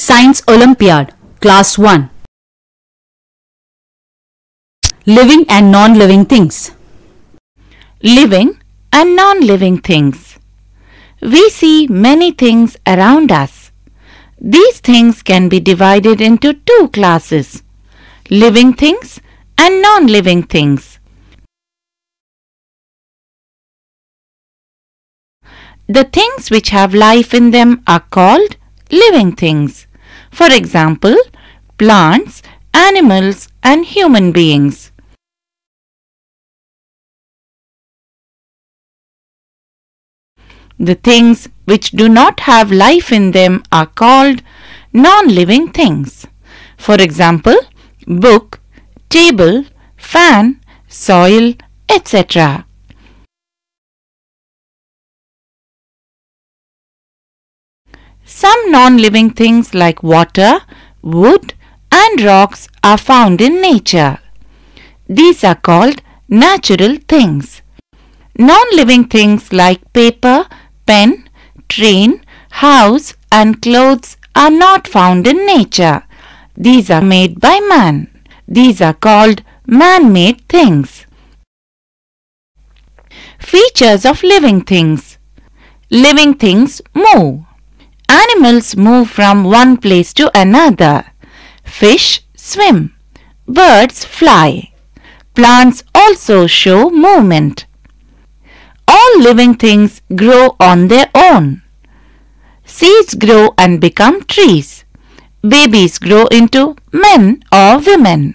Science Olympiad, Class 1 Living and non-living things living and non-living things. We see many things around us. These things can be divided into two classes, living things and non-living things. The things which have life in them are called living things. For example, plants, animals and human beings. The things which do not have life in them are called non-living things. For example, book, table, fan, soil, etc. Some non-living things like water, wood and rocks are found in nature. These are called natural things. Non-living things like paper, pen, train, house and clothes are not found in nature. These are made by man. These are called man-made things. Features of living things. Living things move. Animals move from one place to another. Fish swim. Birds fly. Plants also show movement. All living things grow on their own. Seeds grow and become trees. Babies grow into men or women.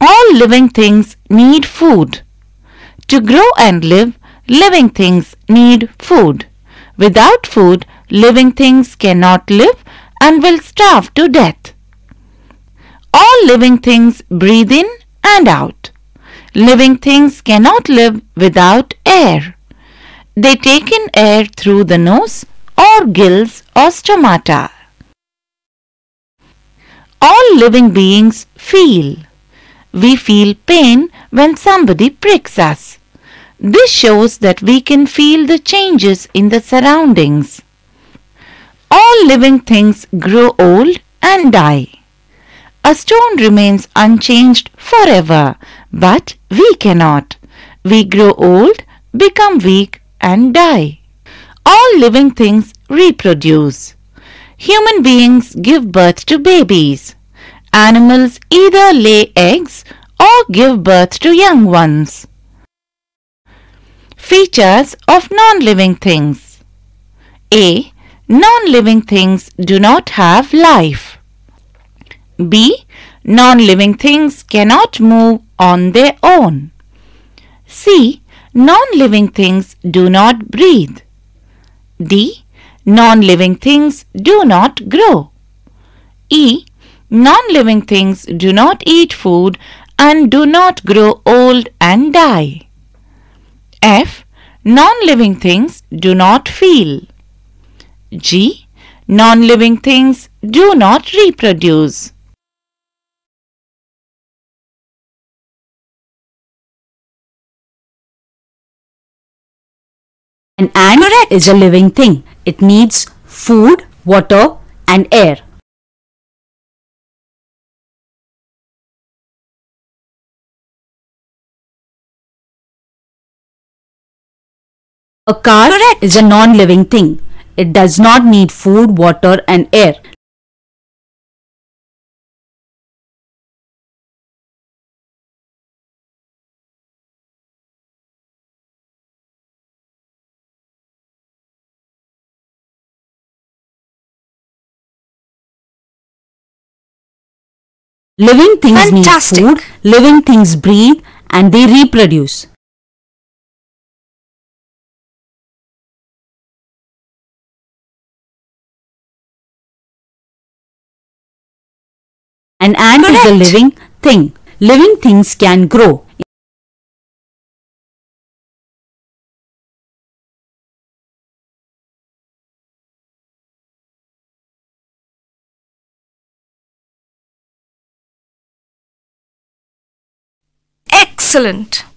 All living things need food. To grow and live, living things need food. Without food, living things cannot live and will starve to death. All living things breathe in and out. Living things cannot live without air. They take in air through the nose or gills or stomata. All living beings feel. We feel pain when somebody pricks us. This shows that we can feel the changes in the surroundings. All living things grow old and die. A stone remains unchanged forever, but we cannot. We grow old, become weak and die. All living things reproduce. Human beings give birth to babies. Animals either lay eggs or give birth to young ones. Features of non-living things A. Non-living things do not have life. B. Non-living things cannot move on their own. C. Non-living things do not breathe. D. Non-living things do not grow. E. Non-living things do not eat food and do not grow old and die. F. Non-living things do not feel. G. Non-living things do not reproduce. An ant is a living thing. It needs food, water and air. A car is a non-living thing. It does not need food, water and air. Living things Fantastic. need food, living things breathe and they reproduce. An ant is a living thing. Living things can grow. Excellent.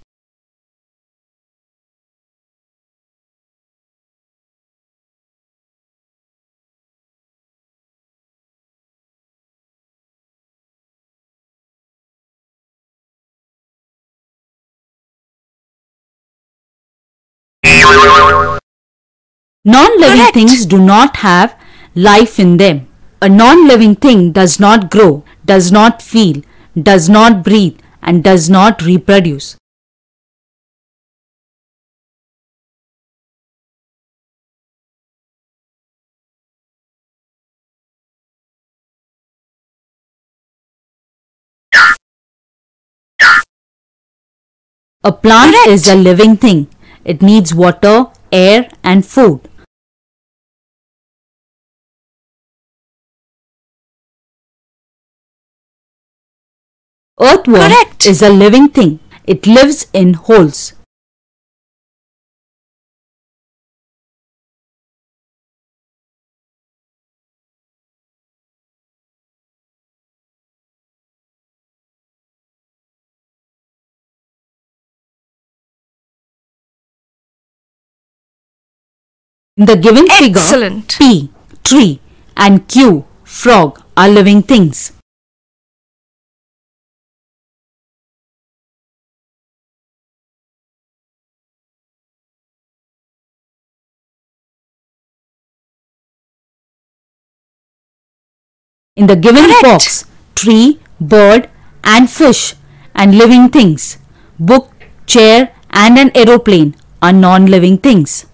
Non-living things do not have life in them. A non-living thing does not grow, does not feel, does not breathe, and does not reproduce. A plant is a living thing. It needs water, air, and food. Earthworm Correct. is a living thing. It lives in holes. The given figure, P, tree, and Q, frog, are living things. In the given Correct. box, tree, bird, and fish, and living things. Book, chair, and an aeroplane are non-living things.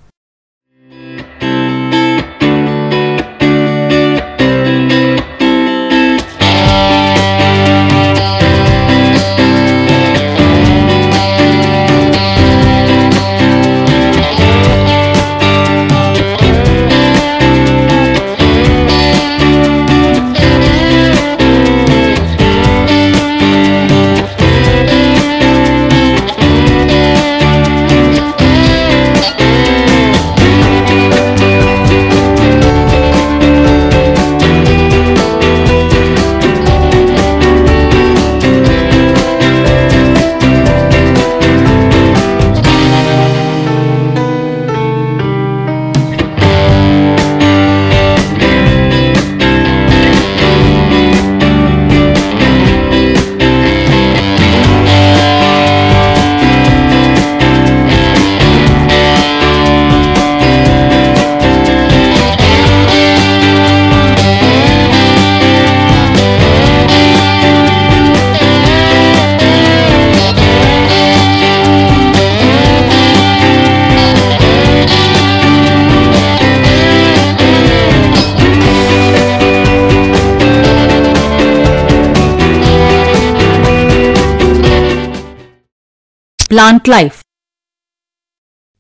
Plant life.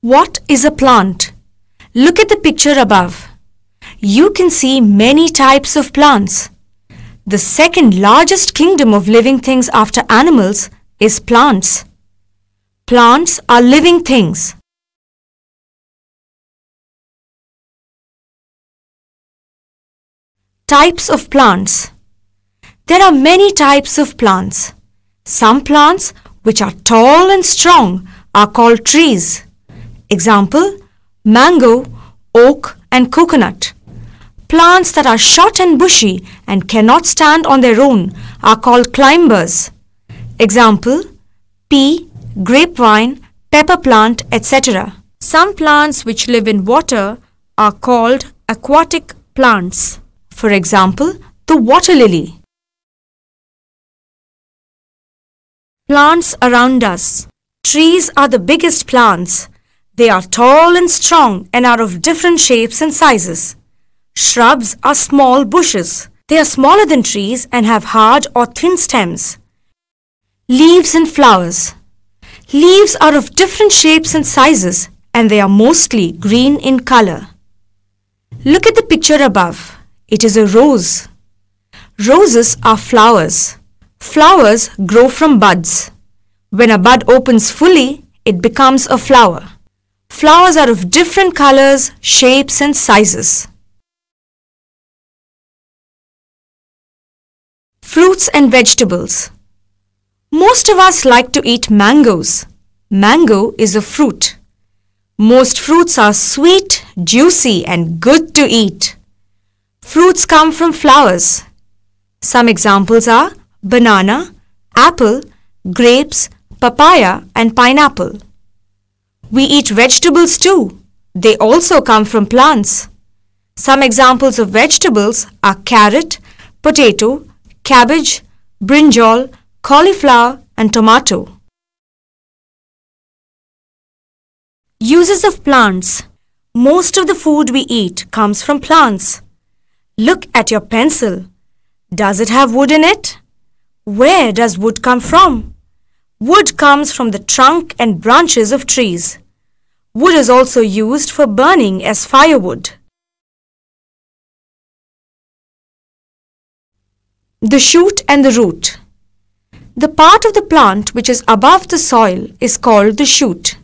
What is a plant? Look at the picture above. You can see many types of plants. The second largest kingdom of living things after animals is plants. Plants are living things. Types of plants. There are many types of plants. Some plants which are tall and strong are called trees. Example, mango, oak and coconut. Plants that are short and bushy and cannot stand on their own are called climbers. Example, pea, grapevine, pepper plant, etc. Some plants which live in water are called aquatic plants. For example, the water lily. Plants around us. Trees are the biggest plants. They are tall and strong and are of different shapes and sizes. Shrubs are small bushes. They are smaller than trees and have hard or thin stems. Leaves and flowers. Leaves are of different shapes and sizes and they are mostly green in color. Look at the picture above. It is a rose. Roses are flowers. Flowers grow from buds. When a bud opens fully, it becomes a flower. Flowers are of different colors, shapes and sizes. Fruits and vegetables. Most of us like to eat mangoes. Mango is a fruit. Most fruits are sweet, juicy and good to eat. Fruits come from flowers. Some examples are banana, apple, grapes, papaya and pineapple. We eat vegetables too. They also come from plants. Some examples of vegetables are carrot, potato, cabbage, brinjal, cauliflower and tomato. Uses of plants. Most of the food we eat comes from plants. Look at your pencil. Does it have wood in it? Where does wood come from? Wood comes from the trunk and branches of trees. Wood is also used for burning as firewood. The shoot and the root. The part of the plant which is above the soil is called the shoot.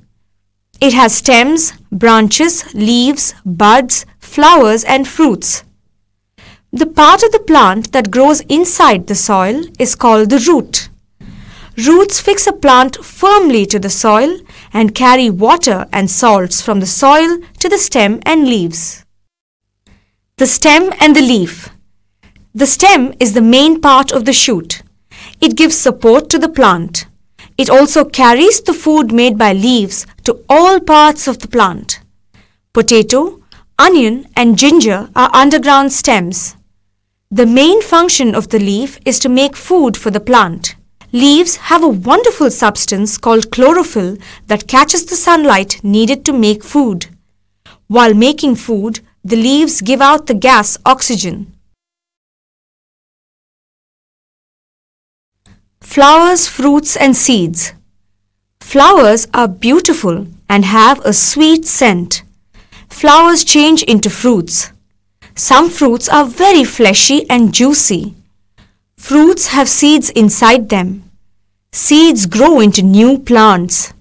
It has stems, branches, leaves, buds, flowers and fruits. The part of the plant that grows inside the soil is called the root. Roots fix a plant firmly to the soil and carry water and salts from the soil to the stem and leaves. The stem and the leaf. The stem is the main part of the shoot. It gives support to the plant. It also carries the food made by leaves to all parts of the plant. Potato, onion and ginger are underground stems. The main function of the leaf is to make food for the plant. Leaves have a wonderful substance called chlorophyll that catches the sunlight needed to make food. While making food, the leaves give out the gas oxygen. Flowers, fruits and seeds. Flowers are beautiful and have a sweet scent. Flowers change into fruits. Some fruits are very fleshy and juicy. Fruits have seeds inside them. Seeds grow into new plants.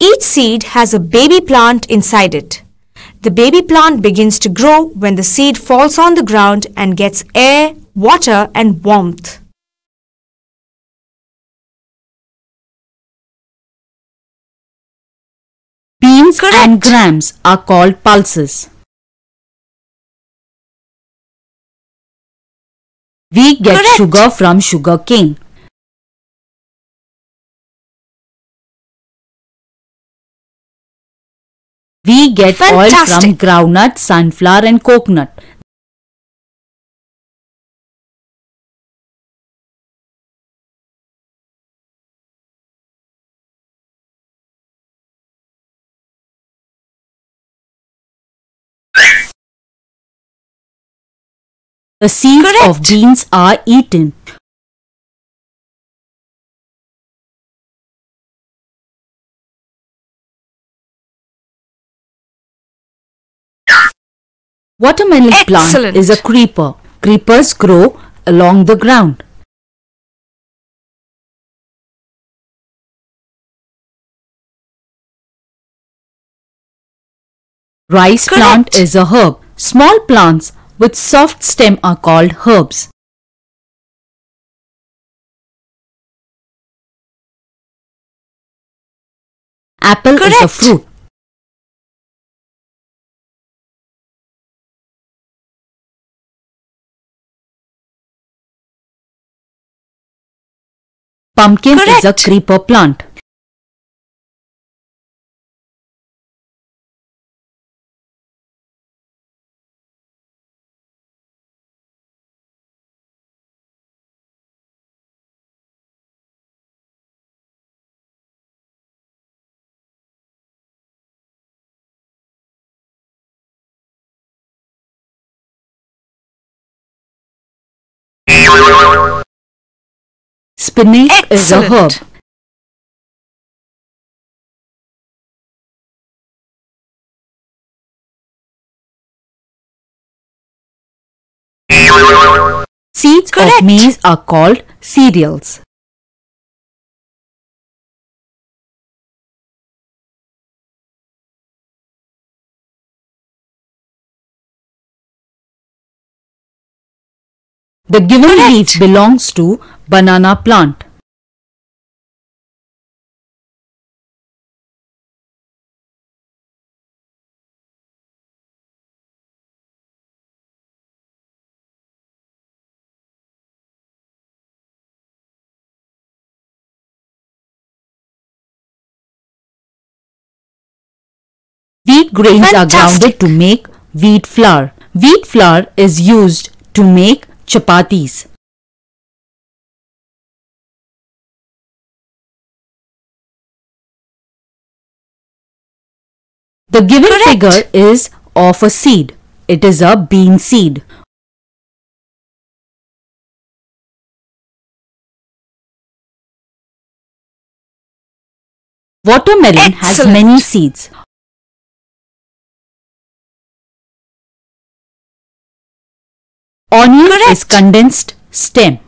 Each seed has a baby plant inside it. The baby plant begins to grow when the seed falls on the ground and gets air, water and warmth. Beans Correct. and grams are called pulses. We get Correct. sugar from sugar cane. We get oil from groundnut, sunflower and coconut. The seeds of Correct. beans are eaten. Watermelon plant is a creeper. Creepers grow along the ground. Rice plant is a herb. Small plants with soft stem are called herbs. Apple is a fruit. Pumpkin is a creeper plant. Spinach is a herb. Seeds Correct. of maize are called cereals. The given leaf belongs to banana plant. Wheat grains are grounded to make wheat flour. Wheat flour is used to make chapatis. The given Correct. figure is of a seed. It is a bean seed. Watermelon has many seeds. Onion is Correct. condensed stem.